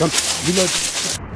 Komm, die Leute.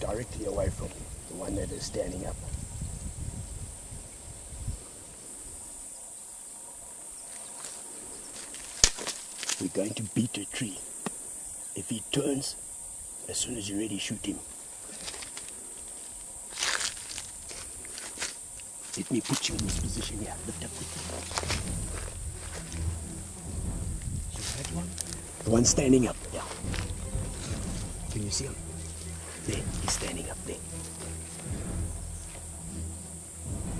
Directly away from the one that is standing up. We're going to beat a tree. If he turns, as soon as you're ready, shoot him. Let me put you in this position here. Lift up? The one standing up. Yeah. Can you see him? There. He's standing up there.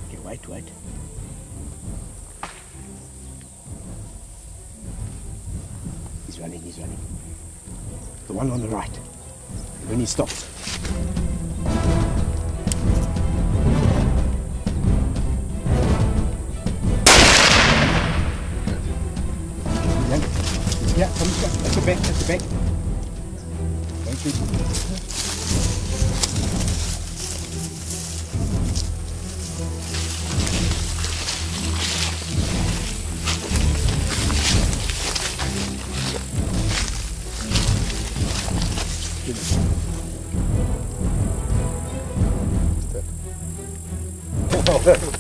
Okay, wait, wait. He's running, he's running. The one on the right. When he stops, yeah, come at the back, at the back. Don't shoot. Give it. Oh,